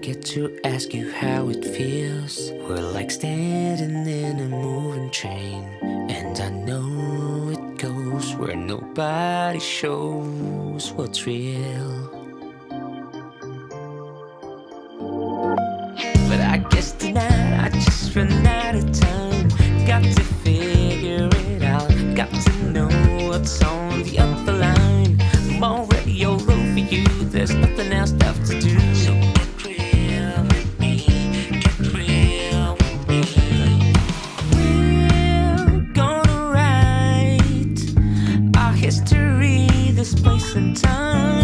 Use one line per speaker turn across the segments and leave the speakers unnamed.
get to ask you how it feels. We're like standing in a moving train, and I know it goes where nobody shows what's real. But I guess tonight I just run this place and time.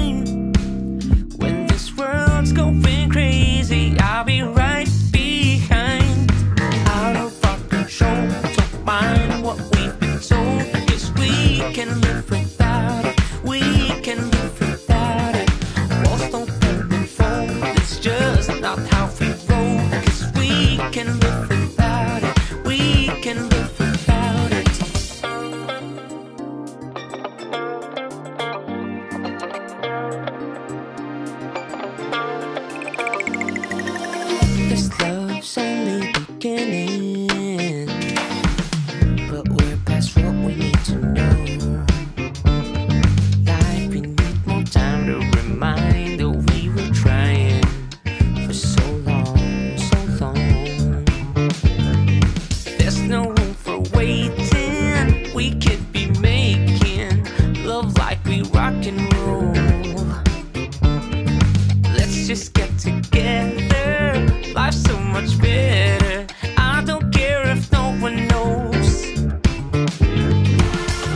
Life's so much better. I don't care if no one knows.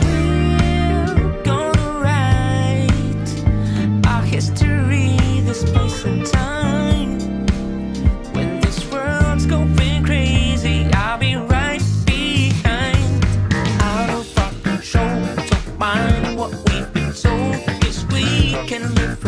We're gonna write our history, this place and time. When this world's going crazy, I'll be right behind. Out of our don't mind what we've been we can live